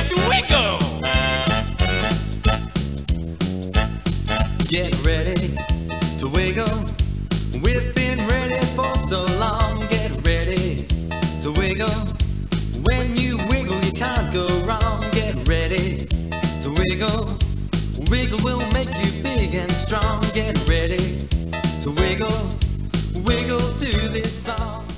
ready to wiggle. Get ready to wiggle. We've been ready for so long. Get ready to wiggle. When you wiggle, you can't go wrong. Get ready to wiggle. Wiggle will make you big and strong. Get ready to wiggle. Wiggle to this song.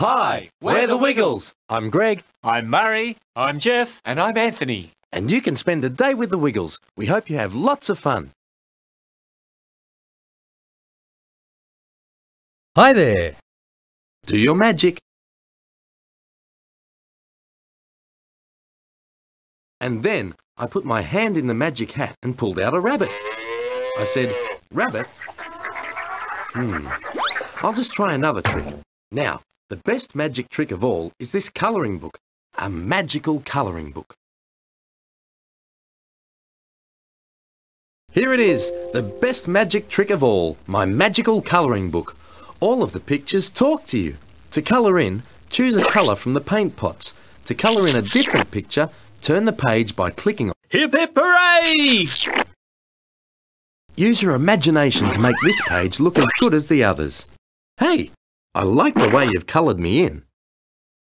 Hi, we're the Wiggles. I'm Greg, I'm Murray. I'm Jeff. And I'm Anthony. and you can spend the day with the Wiggles. We hope you have lots of fun. Hi there. Do your magic. And then I put my hand in the magic hat and pulled out a rabbit. I said, Rabbit? Hmm. I'll just try another trick. Now, the best magic trick of all is this colouring book. A magical colouring book. Here it is, the best magic trick of all, my magical colouring book. All of the pictures talk to you. To colour in, choose a colour from the paint pots. To colour in a different picture, turn the page by clicking on. Hip hip hooray! Use your imagination to make this page look as good as the others. Hey, I like the way you've coloured me in.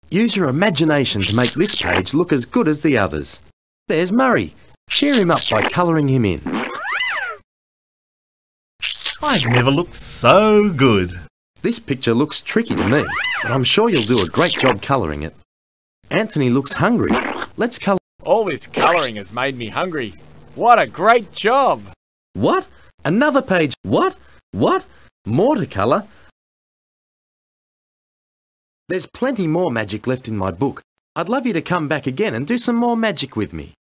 Use your imagination to make this page look as good as the others. There's Murray. Cheer him up by colouring him in. I've never looked so good. This picture looks tricky to me, but I'm sure you'll do a great job colouring it. Anthony looks hungry. Let's colour. All this colouring has made me hungry. What a great job! What? Another page. What? What? More to colour? There's plenty more magic left in my book. I'd love you to come back again and do some more magic with me.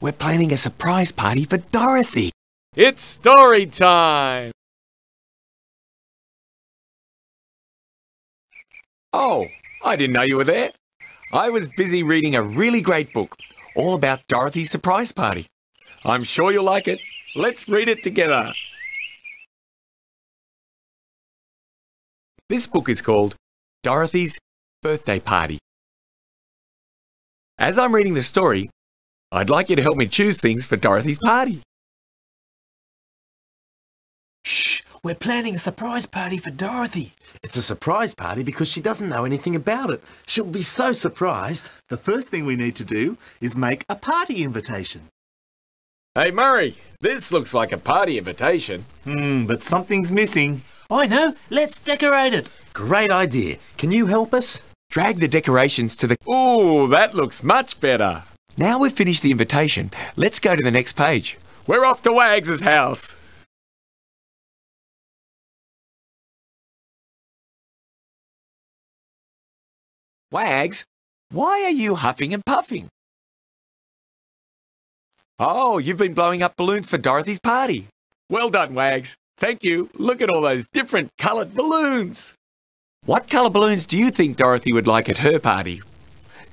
We're planning a surprise party for Dorothy. It's story time! Oh, I didn't know you were there. I was busy reading a really great book all about Dorothy's surprise party. I'm sure you'll like it. Let's read it together. This book is called Dorothy's Birthday Party. As I'm reading the story, I'd like you to help me choose things for Dorothy's party. Shh, we're planning a surprise party for Dorothy. It's a surprise party because she doesn't know anything about it. She'll be so surprised. The first thing we need to do is make a party invitation. Hey Murray, this looks like a party invitation. Hmm, but something's missing. I know, let's decorate it. Great idea. Can you help us? Drag the decorations to the. Ooh, that looks much better. Now we've finished the invitation, let's go to the next page. We're off to Wags's house. Wags, why are you huffing and puffing? Oh, you've been blowing up balloons for Dorothy's party. Well done, Wags. Thank you. Look at all those different coloured balloons. What colour balloons do you think Dorothy would like at her party?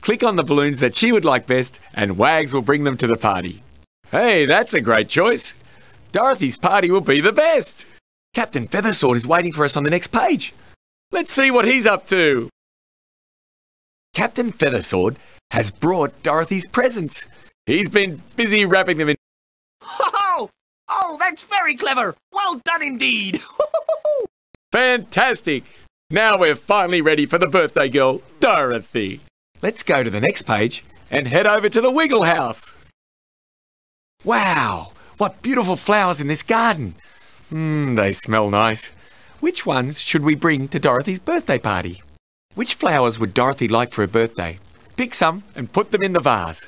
Click on the balloons that she would like best, and Wags will bring them to the party. Hey, that's a great choice. Dorothy's party will be the best. Captain Feathersword is waiting for us on the next page. Let's see what he's up to. Captain Feathersword has brought Dorothy's presents. He's been busy wrapping them in. Oh, that's very clever. Well done indeed. Fantastic! Now we're finally ready for the birthday girl, Dorothy. Let's go to the next page and head over to the Wiggle House. Wow, what beautiful flowers in this garden. Mmm, they smell nice. Which ones should we bring to Dorothy's birthday party? Which flowers would Dorothy like for her birthday? Pick some and put them in the vase.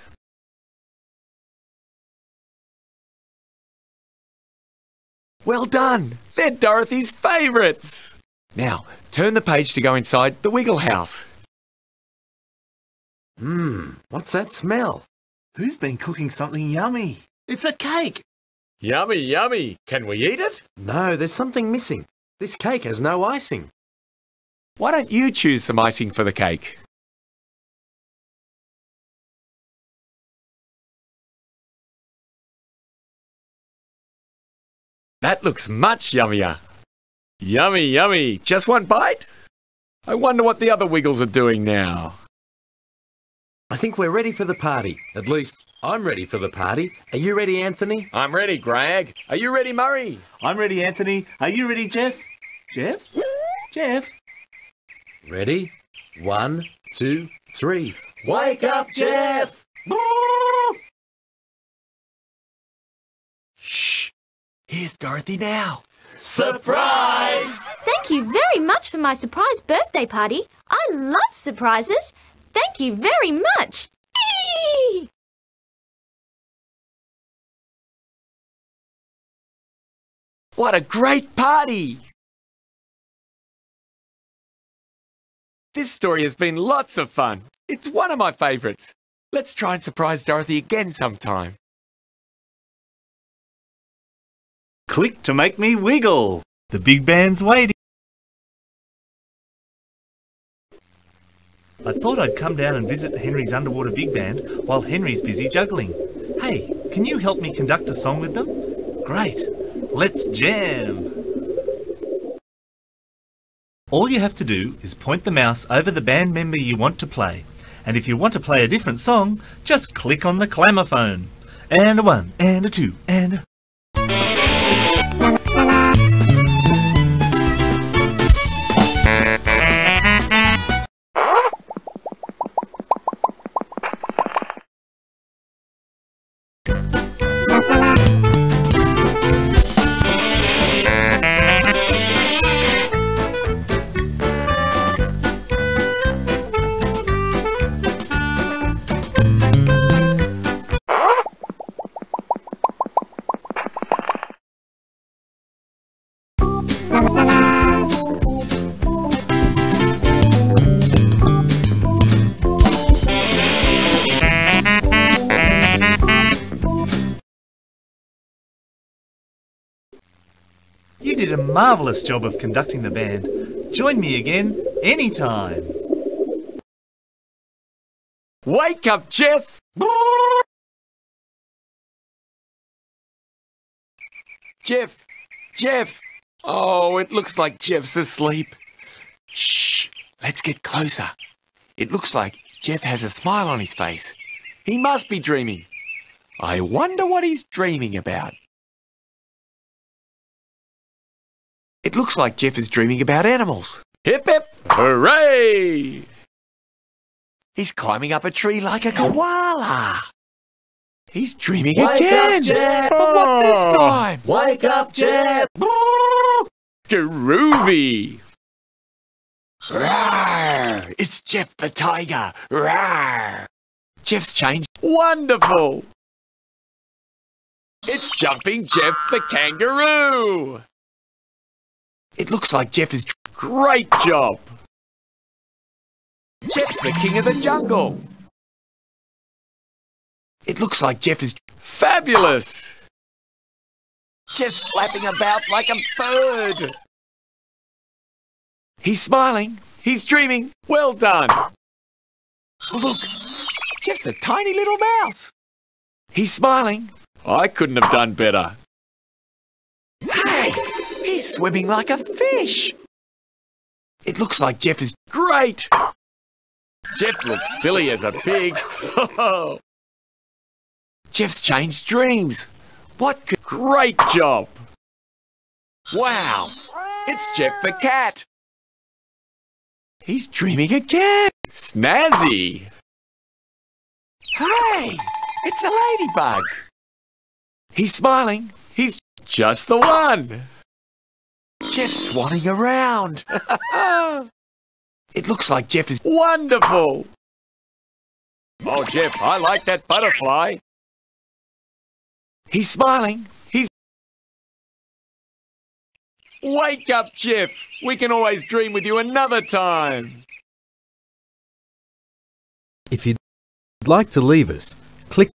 Well done! They're Dorothy's favourites! Now, turn the page to go inside the Wiggle House. Mmm, what's that smell? Who's been cooking something yummy? it's a cake. Yummy, yummy! Can we eat it? No, there's something missing. This cake has no icing. Why don't you choose some icing for the cake? That looks much yummier. Yummy, yummy. Just one bite? I wonder what the other Wiggles are doing now. I think we're ready for the party. At least, I'm ready for the party. Are you ready, Anthony? I'm ready, Greg. Are you ready, Murray? I'm ready, Anthony. Are you ready, Jeff? Jeff? Jeff? Ready? One, two, three. Wake up, Jeff! Here's Dorothy now. Surprise! Thank you very much for my surprise birthday party. I love surprises. Thank you very much. Eee! What a great party! This story has been lots of fun. It's one of my favourites. Let's try and surprise Dorothy again sometime. Click to make me wiggle. The big band's waiting. I thought I'd come down and visit Henry's underwater big band while Henry's busy juggling. Hey, can you help me conduct a song with them? Great. Let's jam. All you have to do is point the mouse over the band member you want to play. And if you want to play a different song, just click on the clamophone. And a one, and a two, and a... did a marvellous job of conducting the band. Join me again anytime. Wake up, Jeff! Jeff! Jeff! Oh, it looks like Jeff's asleep. Shh! Let's get closer. It looks like Jeff has a smile on his face. He must be dreaming. I wonder what he's dreaming about. It looks like Jeff is dreaming about animals. Hip hip! Hooray! He's climbing up a tree like a koala. He's dreaming Wake up, again. Jeff! Oh, but what this oh. time? Wake up, Jeff! Groovy. Rawr! It's Jeff the tiger. Rawr! Jeff's changed. Wonderful. It's jumping Jeff the kangaroo. It looks like Jeff is. Great job. Jeff's the king of the jungle. It looks like Jeff is fabulous. Just flapping about like a bird. He's smiling. He's dreaming. Well done. Look, Jeff's a tiny little mouse. He's smiling. I couldn't have done better. He's swimming like a fish. It looks like Jeff is great. Jeff looks silly as a pig. Jeff's changed dreams. What could... Great job. Wow, it's Jeff the cat. He's dreaming again. Snazzy. Hey, it's a ladybug. He's smiling. He's just the one. Jeff's swanning around. it looks like Jeff is wonderful. Oh, Jeff, I like that butterfly. He's smiling. He's. Wake up, Jeff. We can always dream with you another time. If you'd like to leave us, click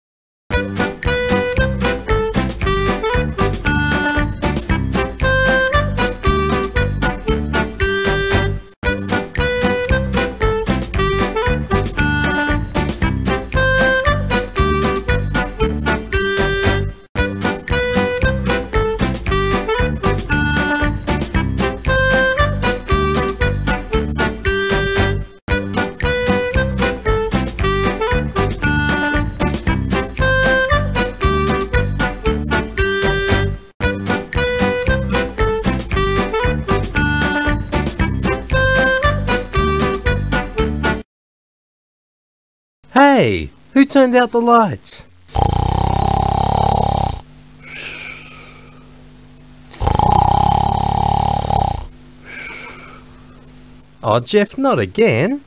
Hey, who turned out the lights? Oh, Jeff, not again.